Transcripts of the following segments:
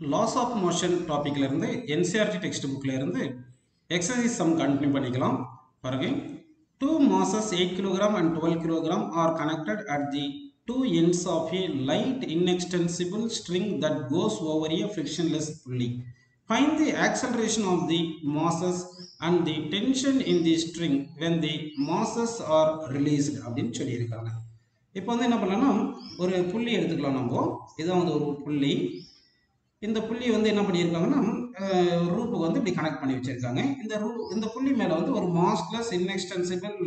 Loss of motion டாப்பிக்லேருந்து NCERT text புக்ல இருந்து எக்ஸசைஸ் சம் கண்டினியூ பண்ணிக்கலாம். பாருங்க. Two masses eight kilogram and twelve kilogram are connected at the two ends of a light inextensible string that goes over a frictionless pulley Find the acceleration of the masses and the tension in the string when the masses are released அப்படின்னு சொல்லியிருக்காங்க. இப்போ வந்து என்ன பண்ணலாம்னா ஒரு புள்ளி எடுத்துக்கலாம் நம்ம. இதான் வந்து ஒரு புள்ளி. இந்த புள்ளி வந்து என்ன பண்ணியிருக்காங்கன்னா ரூப்புக்கு வந்து இப்படி கனெக்ட் பண்ணி வச்சிருக்காங்க. இந்த ரூ இந்த புள்ளி மேலே வந்து ஒரு மாஸ்லெஸ் இன்எக்ஸ்டென்சிபிள்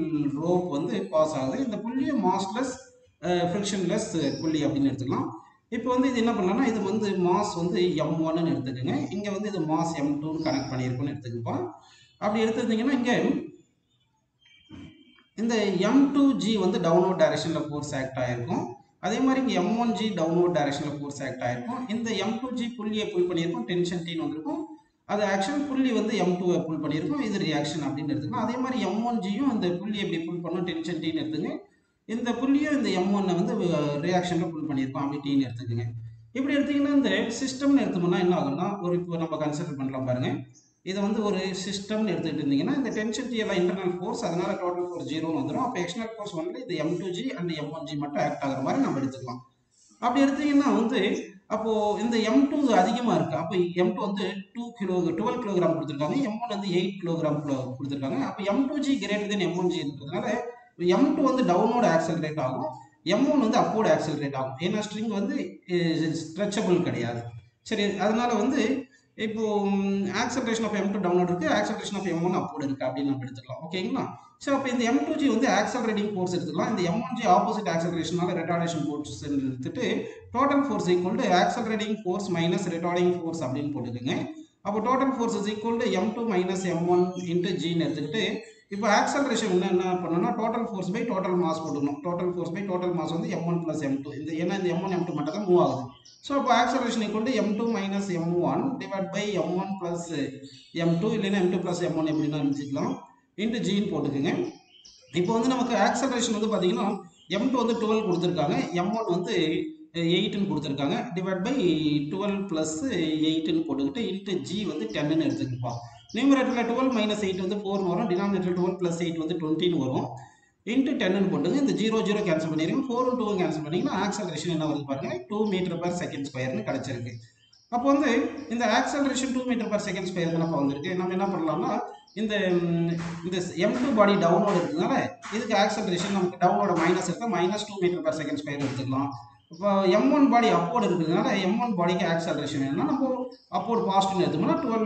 ரோப் வந்து பாஸ் ஆகுது. இந்த புள்ளியை மாஸ்லெஸ் ஃப்ரிக்ஷன்லெஸ் புள்ளி அப்படின்னு எடுத்துக்கலாம். இப்போ வந்து இது என்ன பண்ணலாம்னா இது வந்து மாஸ் வந்து எம் ஒன்னு எடுத்துக்கோங்க. இங்கே வந்து இது மாஸ் எம் டூன்னு கனெக்ட் பண்ணியிருக்கோன்னு எடுத்துக்கப்போம் அப்படி எடுத்துருந்தீங்கன்னா இங்கே இந்த எம் டூ ஜி வந்து டவுன்வர்ட் டைரக்ஷனில் ஃபோர்ஸ் ஆக்ட் ஆகிருக்கும் அதே மாதிரி இங்கே எம் ஒன் ஜி டவுன்வர்ட் டைரக்ஷனில் ஃபோர்ஸ் ஆக்ட் ஆகிருக்கும் இந்த எம் டூ ஜி புள்ளியை புல் பண்ணியிருக்கோம். டென்ஷன் டீன் வந்திருக்கும். அது ஆக்சுவல் புள்ளி வந்து எம் டூவை புல் பண்ணியிருக்கோம். இது ரியாக்ஷன் அப்படின்னு எடுத்துக்கலாம். அதே மாதிரி எம் ஒன் ஜியும் இந்த புள்ளி எப்படி புல் பண்ணோம் டென்ஷன் டீன் எடுத்துங்க. இந்த புள்ளியும் இந்த எம் ஒன்னை வந்து ரியாக்ஷனில் புல் பண்ணியிருக்கோம். அப்படி டீன் எடுத்துக்கோங்க. இப்படி எடுத்தீங்கன்னா இந்த சிஸ்டம்னு எடுத்தோம்னா என்ன ஆகும்னா ஒரு இப்போ நம்ம கன்சிடர் பண்ணலாம் பாருங்கள் இதை வந்து ஒரு சிஸ்டம்னு எடுத்துக்கிட்டு இருந்தீங்கன்னா இந்த டென்ஷன் டி எல்லாம் இன்டர்னல் ஃபோர்ஸ் அதனால டோட்டல் ஃபோர்ஸ் ஜீரோன்னு வந்துடும் அப்போ எக்ஸ்டர்னல் ஃபோர்ஸ் வந்து இது M two G and M one G மட்டும் ஆக்ட் ஆகிற மாதிரி நம்ம எடுத்துக்கலாம். அப்படி எடுத்தீங்கன்னா வந்து அப்போ இந்த எம் டூ அதிகமாக இருக்கு. அப்போ எம் டூ வந்து டூ கிலோ டுவெல் கிலோகிராம் கொடுத்துருக்காங்க. எம் ஒன் வந்து எயிட் கிலோகிராம் கொடுத்துருக்காங்க. அப்போ M two G greater than M one G இருக்கிறதுனால எம் டூ வந்து டவுனோட ஆக்சலரேட் ஆகும். எம் ஒன் வந்து அப்போட ஆக்சலரேட் ஆகும். ஏன்னா ஸ்ட்ரிங் வந்து eh, ஸ்ட்ரெச்சபிள் கிடையாது. சரி அதனால வந்து இப்போ acceleration of M two download இருக்கு. Acceleration of M one upload இருக்கு அப்படின்னு நம்ம எடுத்துக்கலாம். ஓகேங்களா ஸோ அப்போ இந்த எம் டூ ஜி வந்து ஆக்சலரேட்டிங் ஃபோர்ஸ் எடுத்துக்கலாம். இந்த எம் ஒன் ஜி ஆப்போசிட் ஆக்சலரேஷனால ரெட்டார்டேஷன் ஃபோர்ஸ் எடுத்துட்டு total force equal to accelerating force minus retarding force அப்படின்னு போட்டுக்கோங்க. அப்போ total force is equal to m two minus m one into ஜின்னு எடுத்துக்கிட்டு இப்போ ஆக்சலரேஷன் வந்து என்ன பண்ணணும்னா total force by total mass போட்டுக்கணும். Total force by total mass வந்து M one plus M two இந்த ஏன்னா இந்த எம் ஒன் எம் டூ மட்டும் தான் மூவ் ஆகுது. ஸோ இப்போ acceleration equal m two minus m one divide by m one plus m two இல்லைன்னா m two plus m one எப்படின்னா நினச்சிக்கலாம் இன்ட்டு ஜின்னு போட்டுக்கோங்க. இப்போ வந்து நமக்கு ஆக்சலரேஷன் வந்து பார்த்தீங்கன்னா எம் டூ வந்து டுவெல் கொடுத்துருக்காங்க. எம் ஒன் வந்து எயிட்டுன்னு கொடுத்துருக்காங்க. டிவைட் பை டுவெல் ப்ளஸ் எயிட்டுன்னு போட்டுக்கிட்டு இன்ட்டு ஜி வந்து டென்னு எடுத்துக்கப்பா நியூமரேட்டரில் டுவெல் மைனஸ் எயிட் வந்து ஃபோர்னு வரும். டினாமினேட்டர் டுவெல் ப்ளஸ் எயிட் வந்து டுவெண்ட்டின்னு வரும். இன்ட்டு டென்னு போட்டுங்க இந்த ஜீரோ ஜீரோ கேன்சல் பண்ணிடுங்க. ஃபோரும் டூவும் கேன்சல் பண்ணிங்கன்னா ஆக்சலரேஷன் என்ன வருது பாருங்க. டூ மீட்டர் பர் செகண்ட் ஸ்கொயர்னு கிடச்சிருக்கு. அப்போ வந்து இந்த acceleration two metre per second square தானே வந்திருக்கு. நம்ம என்ன பண்ணலாம்னா இந்த இந்த எம் டூ பாடி டவுனோட இருக்கிறதுனால இதுக்கு ஆக்சலரேஷன் நமக்கு டவுனோட மைனஸ் இருக்கா minus two metre per second square எடுத்துக்கலாம். இப்போ எம் ஒன் பாடி அப்போர்டு இருக்கிறதுனால எம் ஒன் பாடிக்கு ஆக்சலரேஷன் வேணும்னா நம்ம அப்போர்டு பாசிட்டிவ் எடுத்தோம்னா twelve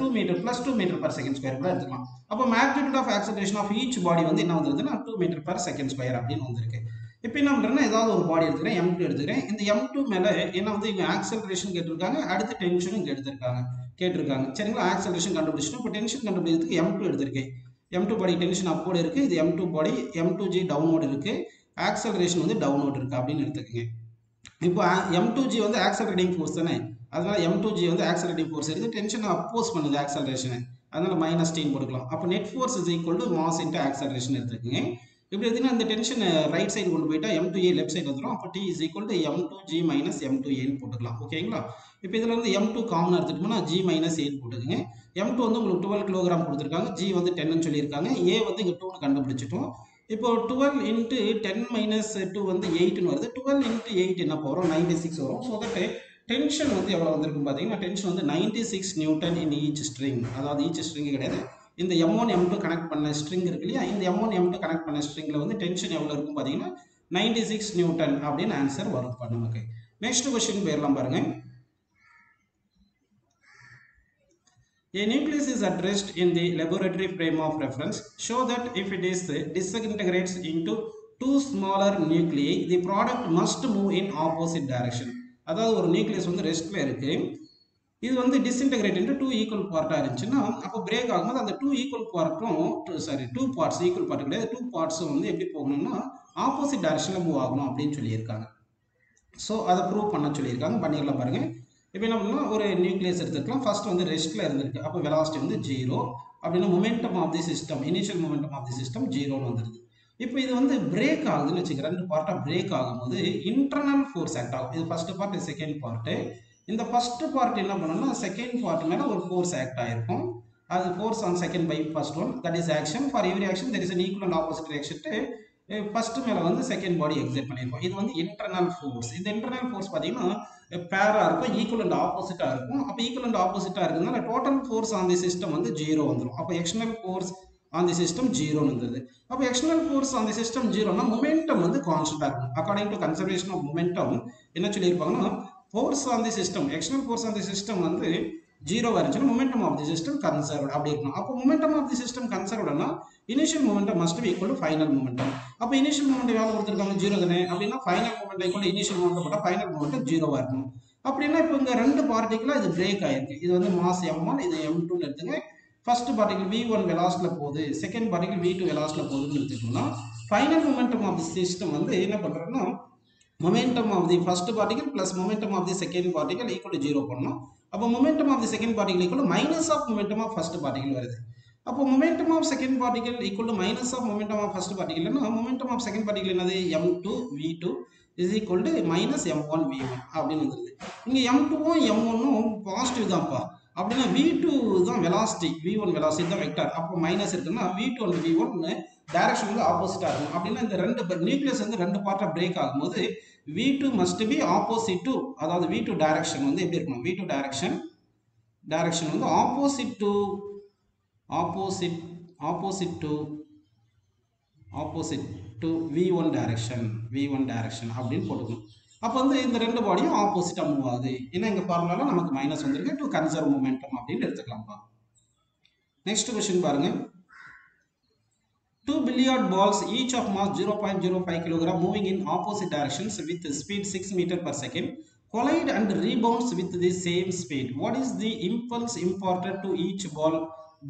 two metre plus two metre per second square கூட எடுத்துக்கலாம். அப்போ magnitude of acceleration of each body வந்து என்ன வந்துருதுன்னா two metre per second square அப்படின்னு வந்திருக்கு. இப்போ என்ன பண்ணுறேன்னா ஏதாவது ஒரு பாடி எடுத்துக்கிறேன் எம் டூ எடுத்துக்கிறேன். இந்த எம் டூ மேலே என்ன வந்து இங்கே ஆக்சலரேஷன் கேட்டிருக்காங்க அடுத்து டென்ஷனும் இங்கே எடுத்திருக்காங்க கேட்டிருக்காங்க. சரிங்களா? ஆக்சலரேஷன் கண்டுபிடிச்சிட்டோம். இப்போ டென்ஷன் கண்டுபிடிக்கிறதுக்கு எம் டூ எடுத்திருக்கேன். எம் டூ பாடி டென்ஷன் அப்போடு இருக்குது இது M two body M two G டவுனோடு இருக்குது ஆக்சலரேஷன் வந்து டவுனோடு இருக்குது அப்படின்னு எடுத்துக்கோங்க. இப்போ எம் டூ ஜி வந்து ஆக்சலரேட்டிங் ஃபோர்ஸ் தானே? அதனால் எம் டூ ஜி வந்து ஆக்சலரேட்டிங் ஃபோர்ஸ் இருக்குது டென்ஷனை அப்போஸ் பண்ணுது ஆக்சலரேஷனை அதனால் மைனஸ் டீன் போட்டுக்கலாம் அப்போ net force is equal to mass into acceleration எடுத்துக்கோங்க. இப்படி எடுத்தீங்கன்னா இந்த டென்ஷன் ரைட் சைடு கொண்டு போயிட்டா m two a left side வந்துடும் அப்போ T is equal to m two g minus m two ஏன்னு போட்டுக்கலாம். ஓகேங்களா இப்போ இதில் வந்து எம் டூ காமன் எடுத்துட்டோம்னா ஜி மைனஸ் ஏன்னு போட்டுக்கோங்க. எம் டூ வந்து உங்களுக்கு டுவெல் கிலோகிராம் கொடுத்துருக்காங்க. ஜி வந்து டென்னு சொல்லியிருக்காங்க. ஏ வந்து இங்கே டூன்னு கண்டுபிடிச்சிட்டோம். இப்போ twelve into ten minus two வந்து எயிட்னு வருது. டுவெல் இன்ட்டு எயிட் என்ன வரும் நைன்டி சிக்ஸ் வரும். ஸோ தட் டென்ஷன் வந்து எவ்வளோ வந்திருக்கும் பார்த்தீங்கன்னா டென்ஷன் வந்து ninety six newton in each string அதாவது ஈச் ஸ்ட்ரிங் கிடையாது. இந்த m one m two connect பண்ண ஸ்ட்ரிங் இருக்கு இல்லையா? இந்த m one m two connect பண்ண ஸ்ட்ரிங்கில் வந்து டென்ஷன் எவ்வளோ இருக்கும் பார்த்தீங்கன்னா நைன்டி சிக்ஸ் நியூட்டன் அப்படின்னு ஆன்சர் வரும் நமக்கு. நெக்ஸ்ட் கொஸ்டின் போயிடலாம் பாருங்கள் A nucleus is addressed in the laboratory frame of reference. Show that if it is disintegrates into two smaller nuclei, the product must move in opposite direction. அதாவது ஒரு nucleus வந்து ரெஸ்ட்ல இருக்கு. இது வந்து டிஸ்இன்டகிரேட் இன்ட்டு டூ ஈக்குவல் பார்ட்டாக இருந்துச்சுன்னா அப்போ break ஆகும்போது அந்த two equal பார்ட்டும் sorry two parts equal part கிடையாது. டூ பார்ட்ஸும் வந்து எப்படி போகணும்னா ஆப்போசிட் டைரக்ஷனில் மூவ் ஆகணும் அப்படின்னு சொல்லியிருக்காங்க. ஸோ அதை ப்ரூவ் பண்ண சொல்லியிருக்காங்க. பண்ணிடலாம் பாருங்கள் இப்போ என்ன பண்ணலாம் ஒரு நியூக்ளியஸ் எடுத்துக்கலாம். ஃபர்ஸ்ட் வந்து ரெஸ்ட்டில் இருந்திருக்கு. அப்போ வெலாசிட்டி வந்து ஜீரோ அப்படின்னா momentum of the system initial momentum of the system ஜீரோன்னு வந்துருது. இப்போ இது வந்து பிரேக் ஆகுதுன்னு வச்சுக்க ரெண்டு பார்ட்டாக பிரேக் ஆகும்போது இன்டர்னல் ஃபோர்ஸ் ஆக்ட் ஆகும். இது ஃபர்ஸ்ட் பார்ட் செகண்ட் பார்ட்டு இந்த ஃபர்ஸ்ட் பார்ட் என்ன பண்ணணும்னா செகண்ட் பார்ட் மேலே ஒரு ஃபோர்ஸ் ஆக்ட் ஆயிருக்கும். அது force on second by first one that is action for every action there is an equal and opposite reaction first மேலே வந்து செகண்ட் பாடி எக்ஸைட் பண்ணியிருக்கோம். இது வந்து இன்டர்னல் ஃபோர்ஸ் இந்த இன்டர்னல் ஃபோர்ஸ் பார்த்தீங்கன்னா பேராக இருக்கும் ஈக்குவல் அண்ட் ஆப்போசிட்டாக இருக்கும். அப்போ ஈக்குவல் அண்ட் ஆப்போசிட்டாக இருக்கிறதுனால total force on the system வந்து ஜீரோ வந்துடும் அப்போ external force on the system ஜீரோன்னு இருந்தது. அப்போ external force on the system ஜீரோனா momentum வந்து கான்ஸ்டன்டா இருக்கும். According to conservation of momentum என்ன சொல்லியிருப்பாங்கன்னா force on the system external force on the system வந்து ஜீரோ இருந்துச்சுன்னா momentum of the system conserved அப்படி இருக்கும் அப்போ momentum of the system கன்சர்வ்டுனா initial momentum must be equal to final momentum அப்போ initial moment வேலை கொடுத்துருக்காங்க zero தானே? அப்படின்னா ஃபைனல் மூமெண்ட் கூட இனிஷியல் மூமெண்ட் போட்டால் ஃபைனல் மூமெண்ட் ஜீரோவாக இருக்கும் அப்படின்னா இப்போ இங்கே ரெண்டு பார்ட்டிக்கலாக இது பிரேக் ஆயிருக்கு. இது வந்து மாஸ் எம் ஒன் இது எம் டூன்னு எடுத்துங்க. ஃபர்ஸ்ட் பார்ட்டிகல் வி ஒன் வெலாஸ்டில் போகுது. செகண்ட் பார்ட்டிகல் வி டூ வெலாஸ்டில் போகுதுன்னு எடுத்துக்கிட்டோம்னா final momentum of the system வந்து என்ன பண்ணுறோன்னா momentum of the first particle plus momentum of the second particle equal to 0 பண்ணோம். அப்போ momentum of the second particle equal minus of momentum of first first வருது. அப்போ momentum of second particle equal to minus of momentum of first பார்ட்டிகல்னா momentum of second particle என்னது? M two v two is equal to minus m one v one அப்படின்னு வந்துருது. இங்க m2வும் m1ம் positive தான்ப்பா. அப்படின்னா v2 தான் velocity v1 velocity தான் vector அப்போ minus இருக்குன்னா v2 and v1 டைரக்ஷன் வந்து ஆப்போசிட்டாக இருக்கும். அப்படின்னா இந்த ரெண்டு நியூக்ளியஸ் வந்து ரெண்டு பார்ட்டாக பிரேக் ஆகும்போது v two must be opposite to அதாவது வி டூ டைரக்ஷன் வந்து எப்படி இருக்கணும்? வி டூ டைரக்ஷன் டைரக்ஷன் வந்து opposite to opposite opposite to opposite to v one direction v one direction அப்படின்னு போட்டுக்கணும் அப்போ வந்து இந்த ரெண்டு பாடியும் ஆப்போசிட்டாக மூவ் ஆகுது ஏன்னா இங்கே ஃபார்முலாவில் நமக்கு மைனஸ் வந்திருக்கு டு கன்சர்வ் மூமெண்டம் அப்படின்னு எடுத்துக்கலாம்ப்பா நெக்ஸ்ட் கொஸ்டின் பாருங்க two billiard balls each of mass zero point zero five kilogram moving in opposite directions with speed six metre per second collide and rebounds with the same speed what is the impulse imparted to each ball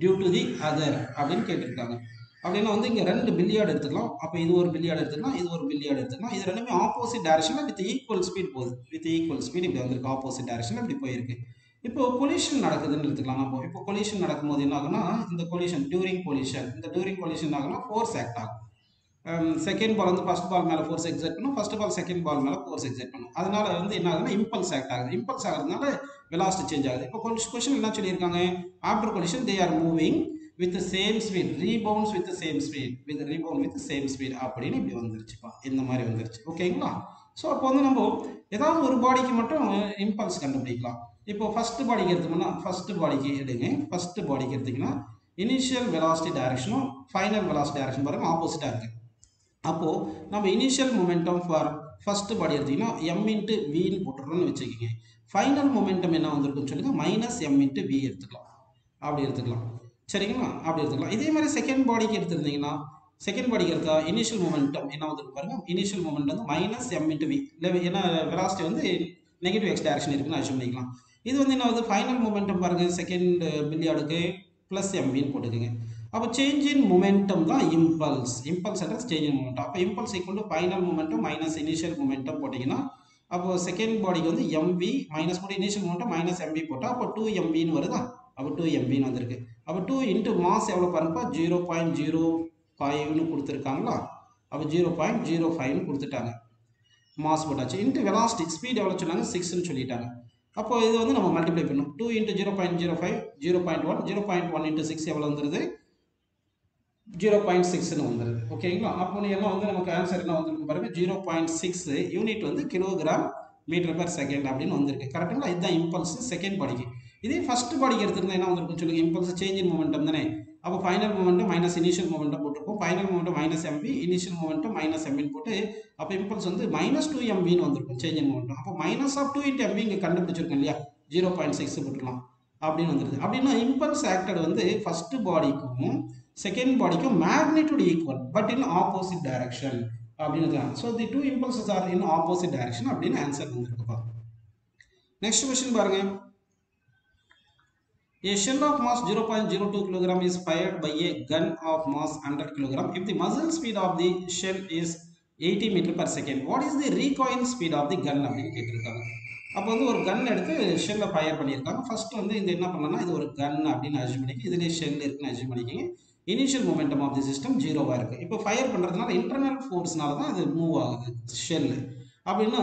due to the other அப்படின்னு கேட்டிருக்காங்க. அப்படின்னா வந்து இங்கே ரெண்டு billiard எடுத்துக்கலாம். அப்போ இது ஒரு பில்லியார்டு எடுத்துக்கலாம் இது ஒரு பில்லியார்டு எடுத்துக்கலாம். இது ரெண்டுமே ஆப்போசிட் டேரக்ஷனில் வித் ஈக்குவல் ஸ்பீட் போகுது. வித் ஈக்குவல் ஸ்பீட் இப்படி வந்திருக்கு. ஆப்போசிட் டைரக்ஷனில் இப்படி போயிருக்கு. இப்போ கொலிஷன் நடக்குதுன்னு எடுத்துக்கலாம். நம்ம இப்போ கொலிஷன் நடக்கும்போது என்ன ஆகும்னா இந்த கொலிஷன் டியூரிங் கொலிஷன் இந்த டியூரிங் கொலிஷன் ஆகும்னா ஃபோர்ஸ் ஆக்ட் ஆகும். Um, செகண்ட் பால் வந்து ஃபர்ஸ்ட் பால் மேலே ஃபோர்ஸ் எக்ஸைட் பண்ணும். ஃபர்ஸ்ட் பால் செகண்ட் பால் மேலே ஃபோர்ஸ் எக்ஸைட் பண்ணும். அதனால வந்து என்ன ஆகுதுன்னா இம்பல்ஸ் ஆக்ட் ஆகுது. இம்பல்ஸ் ஆகிறதுனால வெலாசிட்டி சேஞ்ச் ஆகுது. இப்போ கொலிஷன் என்ன சொல்லியிருக்காங்க? After collision they are moving with same speed rebounds with same speed with rebound with same speed அப்படின்னு இப்படி வந்துருச்சுப்பா. இந்த மாதிரி வந்துருச்சு. ஓகேங்களா ஸோ அப்போ வந்து நம்ம ஏதாவது ஒரு பாடிக்கு மட்டும் இம்பல்ஸ் கண்டுபிடிக்கலாம். இப்போ ஃபர்ஸ்ட் பாடிக்கு எடுத்தோம்னா ஃபர்ஸ்ட் பாடிக்கு எடுங்க. ஃபர்ஸ்ட் பாடிக்கு எடுத்தீங்கன்னா இனிஷியல் வெலாசிட்டி டைரக்ஷனும் ஃபைனல் வெலாசிட்டி டைரக்ஷன் பாருங்க ஆப்போசிட்டாக இருக்குது அப்போது நம்ம initial momentum for first body எடுத்தீங்கன்னா எம் இன்ட்டு வின்னு போட்டுறோம்னு வச்சுக்கோங்க. ஃபைனல் மொமெண்டம் என்ன வந்திருக்குன்னு சொல்லுங்கள் மைனஸ் எம் இன்ட்டு வி எடுத்துக்கலாம். அப்படி எடுத்துக்கலாம். சரிங்களா? அப்படி எடுத்துக்கலாம். இதே மாதிரி செகண்ட் பாடிக்கு எடுத்திருந்தீங்கன்னா செகண்ட் பாடிக்கு எடுத்தா இனிஷியல் மொமெண்டம் என்ன வந்துருக்கு பாருங்க. இனிஷியல் மொமெண்ட் வந்து மைனஸ் எம் இன்ட்டு வி இல்லை ஏன்னா வெலாசிட்டி வந்து நெகட்டிவ் எக்ஸ் டேரக்ஷன் இருக்குன்னு அச்சீவ் பண்ணிக்கலாம் இது வந்து என்ன வந்து ஃபைனல் மொமெண்டம் பாருங்கள் செகண்ட் பில்லியார்டுக்கு ப்ளஸ் எம்பின்னு போட்டுக்கோங்க. அப்போ சேஞ்ச் இன் மொமெண்டம் தான் impulse impulse address change in momentum அப்போ impulse equal to final momentum minus initial momentum போட்டிங்கன்னா அப்போ செகண்ட் பாடிக்கு வந்து எம்வி மைனஸ் போட்டு initial momentum minus m v போட்டால் அப்போ டூ எம்பின்னு வருதா? அப்போ டூ எம்பின்னு வந்திருக்கு. அப்போ டூ இன்ட்டு மாஸ் எவ்வளோ பாருங்கப்பா? ஜீரோ பாயிண்ட் ஜீரோ ஃபைவ்னு கொடுத்துருக்காங்களா? அப்போ ஜீரோ பாயிண்ட் ஜீரோ ஃபைவ்னு கொடுத்துட்டாங்க. மாஸ் போட்டாச்சு. இன்ட்டு வெலாசிட்டி ஸ்பீட் எவ்வளோ சொன்னாங்க? சிக்ஸ்னு சொல்லிட்டாங்க. அப்போ இது வந்து நம்ம மல்டிப்ளை பண்ணணும். Two into zero point zero five zero point one zero point one into six எவ்வளோ வந்துருது? ஜீரோ பாயிண்ட் சிக்ஸ்னு வந்துடுது ஓகேங்களா அப்போ எல்லாம் வந்து நமக்கு ஆன்சர் என்ன வந்திருக்கு பாருங்க? ஜீரோ பாயிண்ட் சிக்ஸ் யூனிட் வந்து கிலோகிராம் மீட்டர் பர் செகண்ட் அப்படின்னு வந்திருக்கு. கரெக்டுங்களா இதுதான் இம்பல்ஸ் செகண்ட் பாடிக்கு இதே ஃபர்ஸ்ட் பாடிக்கு எடுத்துருந்தா என்ன வந்திருக்கும் சொல்லுங்க? இம்பல்ஸ் சேஞ்ச் இன் மொமெண்டம் தானே? அப்போ final momentum minus initial momentum போட்டிருக்கும். Final momentum minus m v initial momentum minus எம்பின்னு போட்டு அப்போ இம்பல்ஸ் வந்து மைனஸ் டூ எம்பின்னு வந்திருக்கும் சேஞ்ச் இன் மொமெண்டம் அப்போ minus of two into m v இங்கே கண்டுபிடிச்சிருக்கோம் இல்லையா? ஜீரோ பாயிண்ட் சிக்ஸ் போட்டுக்கலாம் அப்படின்னு வந்துருது. அப்படின்னா இம்பல்ஸ் ஆக்டட் வந்து ஃபஸ்ட்டு பாடிக்கும் second பாடிக்கும் magnitude equal but in opposite direction அப்படின்னு so the two impulses are in opposite direction அப்படின்னு ஆன்சர் வந்திருக்குப்பா நெக்ஸ்ட் கொஸ்டின் பாருங்க A shell of mass 0.02 kg is fired by a gun of mass 100 kg if the muzzle speed of the shell is 80 meter per second. What is the recoil speed of the gun அப்படின்னு கேட்டிருக்காங்க. அப்போ வந்து ஒரு கன் எடுத்து ஷெல்லை fire பண்ணியிருக்காங்க. First வந்து இந்த என்ன பண்ணலாம் இது ஒரு கன் அப்படின்னு அஜிம் பண்ணிக்க இதுலேயே ஷெல் இருக்குன்னு அஜிம் பண்ணிக்கிங்க. Initial momentum of the system ஜீரோவாக இருக்குது இப்போ ஃபயர் பண்ணுறதுனால இன்டர்னல் ஃபோர்ஸ்னால தான் அது மூவ் ஆகுது ஷெல்லு அப்படின்னா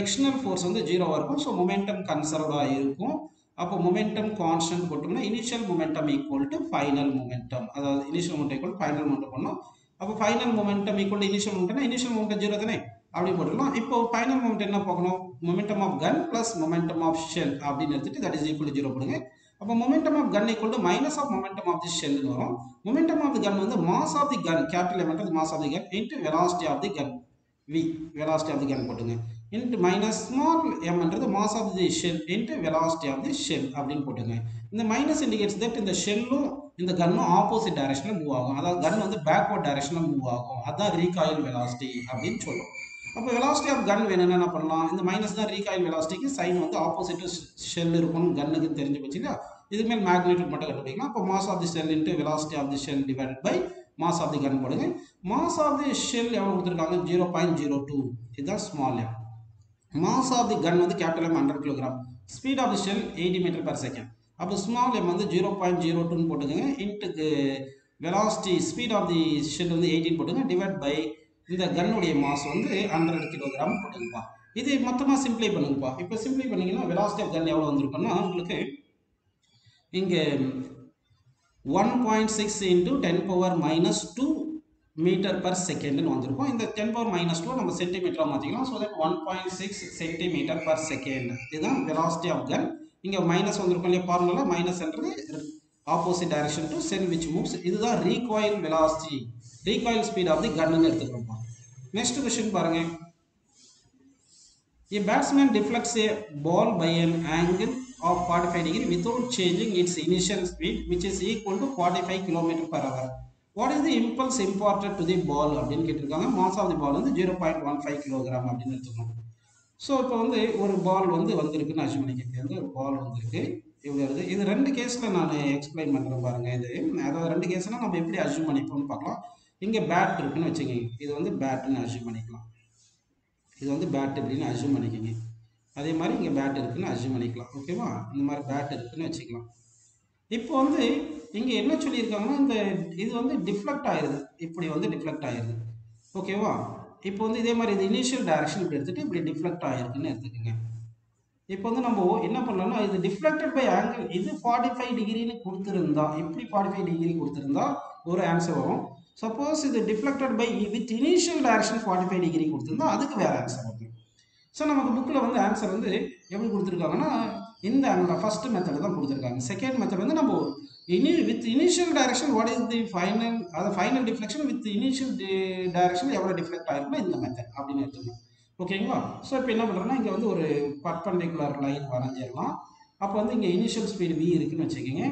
எக்ஸ்டர்னல் ஃபோர்ஸ் வந்து ஜீரோவாக இருக்கும். ஸோ மொமெண்டம் கன்சர்வ்டாக இருக்கும். அப்போ மொமெண்டம் கான்ஸ்டன்ட் போட்டோம்னா initial momentum equal to final momentum அதாவது initial moment equal final momentum பண்ணோம். அப்போ final momentum equal to initial மொமெண்ட்னா initial momentum zero தானே? அப்படி போட்டுக்கலாம். இப்போ ஃபைனல் மொமெண்ட் என்ன பார்க்கணும்? Momentum of gun plus momentum of shell அப்படின்னு எடுத்துட்டு தட் இஸ் ஈக்குவல் ஜீரோ போடுங்க. அப்போ momentum of gun equal to minus of momentum of the ஷெல்னு வரும். மொமெண்டம் ஆஃப் தி கன் வந்து mass of the gun capital எமெண்ட் mass of the gun into velocity of the gun v velocity of the gun போட்டுங்க. Into minus small எம்ன்றது mass of the shell into velocity of the shell அப்படின்னு போட்டுங்க. இந்த minus indicates that இந்த ஷெல்லும் இந்த கன்னும் opposite டைரக்ஷனில் move ஆகும். அதாவது கன் வந்து பேக்வர்ட் டைரக்ஷனில் மூவ் ஆகும். அதான் ரீகாயில் வெலாசிட்டி அப்படின்னு சொல்லும் அப்போ வெலாசிட்டி ஆஃப் கன் வேணும்னா என்ன பண்ணலாம்? இந்த மைனஸ் தான் ரீகாயில் வெலாசிட்டிக்கு சைன் வந்து ஆப்போசிட் ஷெல் இருக்கும் கன்னுக்கு தெரிஞ்சு போச்சு இல்லையா? இதுக்கு மேல் மேக்னிடியூட் மட்டும் கண்டுபிடிக்கலாம். அப்போ mass of the shell into velocity of the shell divided by mass of the gun போடுங்க. மாஸ் ஆஃப் தி ஷெல் எவ்வளோ கொடுத்துருக்காங்க? ஜீரோ பாயிண்ட் ஜீரோ டூ இதுதான் small m mass of the gun வந்து capital M hundred kilogram speed of the shell eighty metre per second அப்போ small M வந்து zero point zero டூன்னு போட்டுக்கோங்க. இன்ட்டுக்கு velocity speed of the shell வந்து eighteen போட்டுங்க divide by இந்த கன்னுடைய mass வந்து ஹண்ட்ரட் கிலோகிராம் போட்டுங்கப்பா. இது மொத்தமாக சிம்ப்ளை பண்ணுங்கப்பா. இப்போ சிம்ப்ளை பண்ணிங்கன்னா வெலாசிட்டி ஆஃப் கன் எவ்வளோ வந்திருக்குன்னா உங்களுக்கு இங்கே one point six into ten power minus two metre per செகண்ட்னு வந்திருக்கும். இந்த டென் பவர் மைனஸ் டூ நம்ம சென்டிமீட்டராக மாற்றிக்கலாம் so that one point six centimetre per second இதுதான் வெலாசிட்டி ஆஃப் கன் இங்கே மைனஸ் வந்திருக்கும் இல்லையா formula மைனஸ்ன்றது opposite direction to shell which moves இதுதான் recoil velocity recoil speed of the கன்னு எடுத்துக்கிறோம்ப்பா நெக்ஸ்ட் கொஸ்டின் பாருங்க. A batsman deflects a ball by an angle of 45 degree without changing its initial speed which is equal to 45 km per hour. What is the impulse imparted to the ball அப்படின்னு கேட்டிருக்காங்க. Mass of the ball வந்து zero point one five kilogram அப்படின்னு எடுத்துக்கணும் so இப்போ வந்து ஒரு பால் வந்து வந்திருக்குன்னு அஜும் ஒரு பால் வந்திருக்கு. இவ்வளோ வருது இது ரெண்டு கேஸில் நான் எக்ஸ்பிளைன் பண்ணுறேன் பாருங்கள் இது அதாவது ரெண்டு கேஸ்னால் நம்ம எப்படி அஜூம் பண்ணிப்போம்னு பார்க்கலாம். இங்கே பேட் இருக்குன்னு வச்சுக்கோங்க. இது வந்து பேட்டுன்னு அஜூம் பண்ணிக்கலாம். இது வந்து பேட் அப்படின்னு அஜூம் பண்ணிக்கோங்க. அதே மாதிரி இங்கே பேட் இருக்குன்னு அஜூம் பண்ணிக்கலாம். ஓகேவா இந்த மாதிரி பேட் இருக்குன்னு வச்சுக்கலாம். இப்போ வந்து இங்கே என்ன சொல்லியிருக்காங்கன்னா இந்த இது வந்து டிஃப்ளெக்ட் ஆயிடுது இப்படி வந்து டிஃப்ளெக்ட் ஆயிடுது ஓகேவா இப்போ வந்து இதே மாதிரி இது இனிஷியல் டைரக்ஷன் இப்படி எடுத்துகிட்டு இப்படி டிஃப்ளெக்ட் ஆகிருக்குன்னு எடுத்துக்கோங்க. இப்போ வந்து நம்ம என்ன பண்ணலாம்னா இது டிஃப்ளெக்டட் பை ஆங்கிள் இது ஃபார்ட்டி ஃபைவ் டிகிரின்னு கொடுத்துருந்தா எப்படி ஃபார்ட்டி ஃபைவ் டிகிரி கொடுத்துருந்தா ஒரு ஆன்சர் வரும். சப்போஸ் இது deflected by with initial direction forty five degree கொடுத்துருந்தா அதுக்கு வேறு ஆன்சர் வரும். ஸோ நமக்கு புக்கில் வந்து ஆன்சர் வந்து எப்படி கொடுத்துருக்காங்கன்னா இந்த ஆங்கிள் ஃபஸ்ட்டு மெத்தட் தான் கொடுத்துருக்காங்க. செகண்ட் மெத்தட் வந்து நம்ம இனி with initial direction what is the final அதாவது final deflection with initial direction எவ்வளோ டிஃப்ளெக்ட் ஆயிருக்குன்னா இந்த மெத்தட் அப்படின்னு எடுத்துக்கணும். ஓகேங்களா? ஸோ இப்போ என்ன பண்ணுறோன்னா இங்கே வந்து ஒரு பர்பண்டிகுலர் லைன் வரைஞ்சிடலாம். அப்போ வந்து இங்கே இனிஷியல் ஸ்பீடு வி இருக்குன்னு வச்சுக்கோங்க.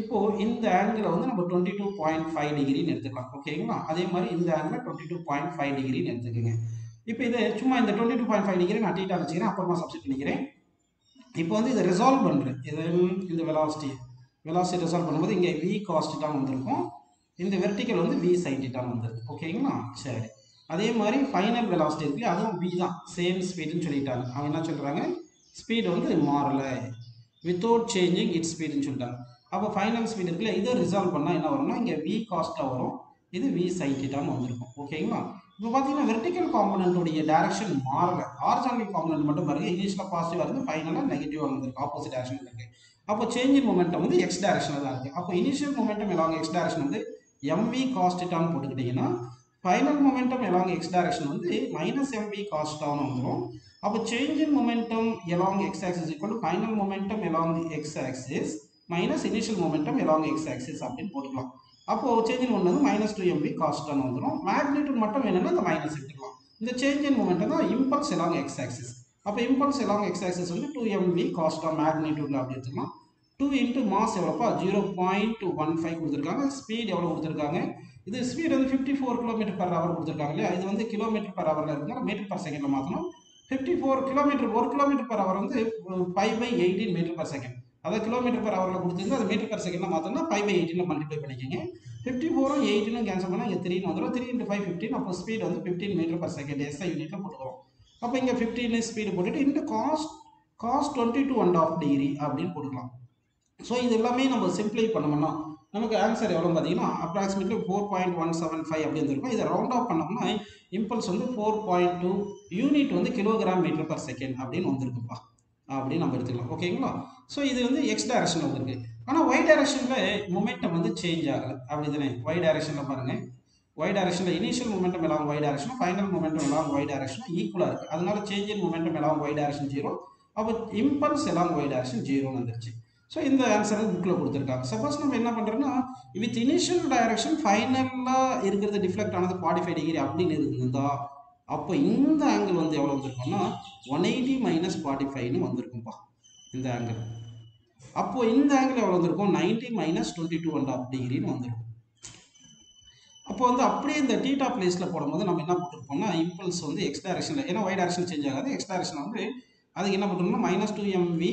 இப்போது இந்த ஆங்கிளை வந்து நம்ம டுவெண்ட்டி டூ பாயிண்ட் ஃபைவ் டிகிரின்னு எடுத்துக்கலாம். ஓகேங்களா? அதே மாதிரி இந்த ஆங்கிளை டுவெண்ட்டி டூ பாயிண்ட் ஃபைவ் டிகிரின்னு எடுத்துக்கோங்க. இப்போ இதை சும்மா இந்த twenty two point five degree நான் டீட்டாக வச்சுக்கிறேன் அப்புறமா சப்ஸ்டிட் பண்ணிக்கிறேன். இப்போ வந்து இதை ரிசால்வ் பண்ணுறேன் இது இந்த வெலாசிட்டி வெலாசிட்டி ரிசால்வ் பண்ணும்போது இங்கே வி காஸ்டிட்டான் வந்திருக்கும். இந்த வெர்டிக்கல் வந்து வி சைன்டிட்டாக வந்துருக்கு. ஓகேங்களா? சரி. அதே மாதிரி ஃபைனல் வெலாசிட்டி இருக்குது அதுவும் வி தான். சேம் ஸ்பீடுன்னு சொல்லிட்டாங்க. அவங்க என்ன சொல்கிறாங்க ஸ்பீடு வந்து மாறலை. வித்தவுட் சேஞ்சிங் இட் ஸ்பீடுன்னு சொல்லிட்டாங்க. அப்போ ஃபைனல் ஸ்பீடு இருக்குல்ல இதை ரிசால்வ் பண்ணால் என்ன வரும்னா இங்கே வி காஸ்ட்டாக வரும். இது வி சைட்டிட்டான்னு வந்திருக்கும். ஓகேங்களா இப்போ பார்த்தீங்கன்னா வெர்டிக்கல் காம்பனண்ட்டுடைய டேரக்ஷன் மாறல. ஆர்ஜானிக் காம்பனண்ட் மட்டும் பாருங்க. இனிஷியலாக பாசிட்டிவாக இருந்து ஃபைனலாக நெகட்டிவாக வந்திருக்கு. ஆப்போசிட் டேரக்ஷன் இருக்கு. அப்போ சேஞ்ச் இன் மொமெண்டம் வந்து எக்ஸ் டேரக்ஷனில் தான் இருக்குது அப்போ இனிஷியல் மொமெண்டம் எல்லாம் எக்ஸ் டேரக்ஷன் வந்து எம்வி காஸ்டிட்டான்னு போட்டுக்கிட்டிங்கன்னா final momentum along x direction வந்து மைனஸ் எம்வி காஸ்டான்னு வந்துடும் அப்போ change in momentum along x axis equal final momentum along x axis minus initial momentum along x axis அப்படின்னு போட்டுக்கலாம். அப்போ சேஞ்ச் இன் ஒன்று வந்து மைனஸ் டூ எம்பி காஸ்டான்னு வந்துடும் மேக்னிடியூட் மட்டும் வேணும்னா அந்த மைனஸ் எடுத்துக்கலாம். இந்த சேஞ்ச் இன் மொமெண்டம் தான் இம்பல்ஸ் எலாங் எக்ஸ் ஆக்சிஸ் அப்போ இம்பல்ஸ் எலாங் எக்ஸ் ஆக்சிஸ் வந்து two m v cos theta மேக்னிடியூட்ல அப்படி எடுத்துக்கலாம். டூ இன்ட்டு மாஸ் எவ்வளோப்பா ஜீரோ பாயிண்ட் ஒன் ஃபைவ் கொடுத்துருக்காங்க. ஸ்பீட் எவ்வளோ கொடுத்துருக்காங்க? இது ஸ்பீட் வந்து fifty four kilometre per hour கொடுத்துருக்காங்க இல்லையா? இது வந்து கிலோமீட்டர் பர் ஹவரில் இருக்குங்க மீட்டர் பர் செகண்டில் மாற்றணும் ஃபிஃப்டி ஃபோர் கிலோமீட்டர் ஒரு கிலோமீட்டர் பர் ஹவர் வந்து five by eighteen metre per second அதாவது கிலோமீட்டர் பர் ஹவரில் கொடுத்துருந்து அது மீட்டர் பர் செகண்டில் மாற்றோம்னா ஃபைவ் பை எயிட்டினில் மல்டிப்ளை பண்ணிக்கோங்க. ஃபிஃப்டி ஃபோரும் எயிட்டினும் கேன்சல் பண்ணால் இங்கே த்ரீன்னு வந்துடும் த்ரீ இன்ட்டு ஃபைவ் ஃபிஃப்டின் அப்போ ஸ்பீட் வந்து fifteen metre per second SI யூனிட்டில் போட்டுக்கிறோம் அப்போ இங்கே ஃபிஃப்டீன் ஸ்பீடு போட்டுட்டு இந்த cos cos twenty two and half degree அப்படின்னு போட்டுக்கலாம். ஸோ இது எல்லாமே நம்ம சிம்ப்ளை பண்ணோம்னா நமக்கு ஆன்சர் எவ்வளோ பார்த்தீங்கன்னா approximately four point one seven five அப்படி இருக்கும் இதை ரவுண்ட் ஆஃப் பண்ணோம்னா இம்பல்ஸ் வந்து ஃபோர் பாயிண்ட் டூ யூனிட் வந்து கிலோகிராம் மீட்டர் பர் செகண்ட் அப்படின்னு வந்திருக்குப்பா. அப்படின்னு நம்ம எடுத்துக்கலாம். ஓகேங்களா ஸோ இது வந்து எக்ஸ் டைரக்ஷன் வந்திருக்கு. ஆனால் ஒய் டைரக்ஷனில் மொமெண்டம் வந்து சேஞ்ச் ஆகலை. அப்படி தானே ஒய் டைரக்ஷனில் பாருங்கள் ஒய் டைரக்ஷனில் இனிஷியல் மொமெண்டம் எல்லாம் ஒய் டைரக்ஷன் ஃபைனல் மொமெண்டம் எல்லாம் ஒய் டைரக்ஷன் ஈக்குவலாக இருக்குது அதனால சேஞ்ச் இன் மொமெண்டம் எல்லாம் ஒய் டைரக்ஷன் ஜீரோ அப்போ இம்பல்ஸ் எல்லாம் ஒய் டைரக்ஷன் ஜீரோன்னு வந்துருச்சு. ஸோ இந்த ஆன்சர் புக்கில் கொடுத்துருக்காங்க. சப்போஸ் நம்ம என்ன பண்ணுறோன்னா வித் இனிஷியல் டைரக்ஷன் ஃபைனலாக இருக்கிறது டிஃப்ளெக்ட் ஆனது ஃபார்ட்டி ஃபைவ் டிகிரி அப்படின்னு இருந்தா அப்போ இந்த ஆங்கிள் வந்து எவ்வளோ வந்திருக்கோம்னா ஒன் எயிட்டி மைனஸ் ஃபார்ட்டி ஃபைவ்னு வந்திருக்கும்ப்பா இந்த ஆங்கிள் அப்போது இந்த ஆங்கிள் எவ்வளோ வந்திருக்கும்? Ninety minus twenty two and half டிகிரின்னு வந்திருக்கும். அப்போ வந்து அப்படியே இந்த டீட்டா பிளேஸில் போடும்போது நம்ம என்ன போட்டிருப்போம்னா இம்பல்ஸ் வந்து எக்ஸ் டைரக்ஷனில் ஏன்னா ஒய் டைரக்ஷன் சேஞ்ச் ஆகாது எக்ஸ் டைரக்ஷன் வந்து அதுக்கு என்ன பண்ணுறோம்னா minus two m v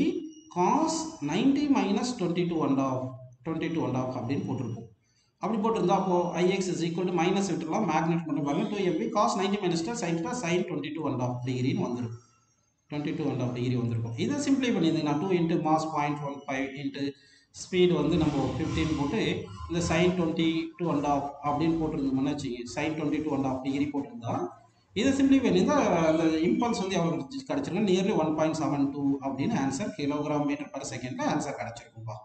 cos ninety minus twenty two and half twenty two and half அப்படின்னு போட்டிருப்போம். அப்படி போட்டிருந்தா அப்போ I x is equal to minus விட்டுலாம் மேக்னெட் பண்ணி பாருங்க. Two m v cos ninety minus sine sine twenty two and half டிகிரின்னு வந்துடும் twenty two and half degree வந்திருக்கும். இதை சிம்ப்ளை பண்ணியிருந்தீங்கன்னா two into mass point one five into speed வந்து நம்ம fifteen போட்டு இந்த sine twenty two and half அப்படின்னு போட்டிருந்தோம்னா வச்சுங்க sine twenty two and half degree போட்டிருந்தா இது சிம்லி பண்ணியிருந்தா அந்த இம்பல்ஸ் வந்து எவ்வளோ கிடச்சிருக்கு nearly one point seven two அப்படின்னு ஆன்சர் கிலோகிராம் மீட்டர் பர் செகண்டில் ஆன்சர் கிடச்சிருக்கும்பா.